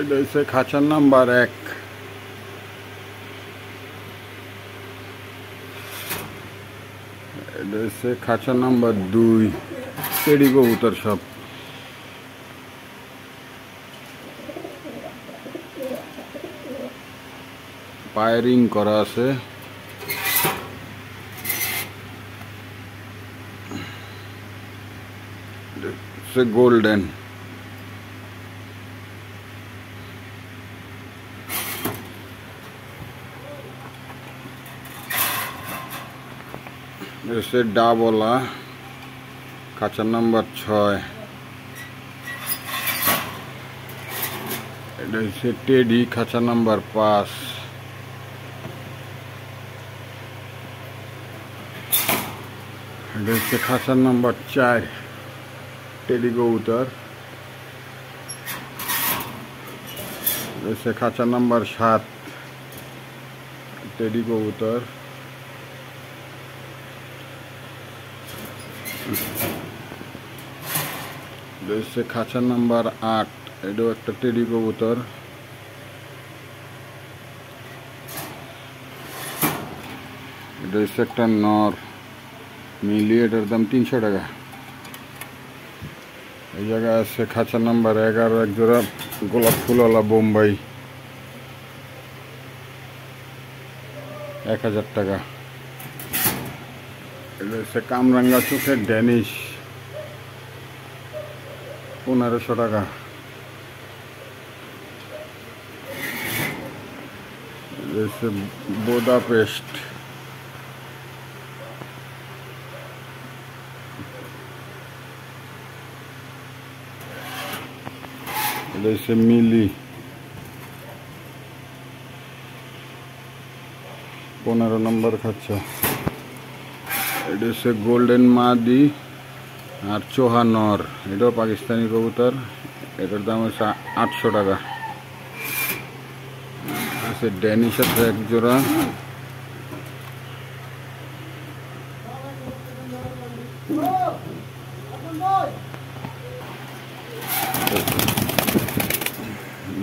এটা হচ্ছে খাঁচার নাম্বার এক। এটা হচ্ছে খাঁচা নাম্বার দুই টেডি কবুতর সব পায়ারিং করা আছে। গোল্ডেন। হচ্ছে ডাবলা খাঁচা নাম্বার ছয় এটা হচ্ছে টেডি খাঁচা নাম্বার পাঁচ এটা হচ্ছে খাঁচা নাম্বার চার টেডি কবুতর এটা হচ্ছে খাঁচা নাম্বার সাত টেডি কবুতর হচ্ছে খাঁচা নাম্বার আট। এটাও একটা টেডি কবুতর। এটা হচ্ছে একটা নর। মিলিয়ে এটার দাম তিনশো টাকা। এই জায়গায় আছে খাঁচা নাম্বার এগারো, এক জোড়া গোলাপ ফুলওয়ালা বোম্বাই। এক হাজার টাকা। এটা হচ্ছে কামরাঙ্গা চোখের ড্যানিশ। পনেরোশো টাকা। এটা হচ্ছে বোদা পেস্ট। এটা হচ্ছে মিলি। পনেরো নম্বর খাচ্ছে। এটা হচ্ছে আর চোহানর এটাও পাকিস্তানি কবুতর, এটার দাম হচ্ছে আটশো টাকা। আছে ড্যানিশ আছে এক জোড়া।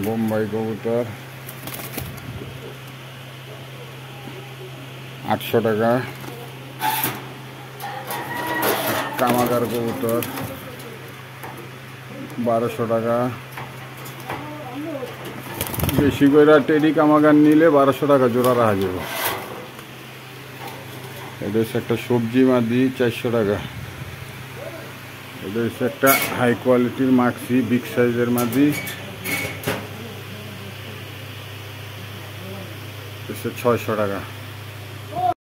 বোম্বাই কবুতর, আটশো টাকা। কামাগার কবুতর, বারোশো টাকা। বেশি করে টেডি কামাগার নিলে বারোশো টাকা জোড়া রাখা যাবে। এটা হচ্ছে একটা সবজি মাদি, চারশো টাকা। এটা হচ্ছে একটা হাই কোয়ালিটির মাক্সি বিগ সাইজের মাদি। ছয়শো টাকা।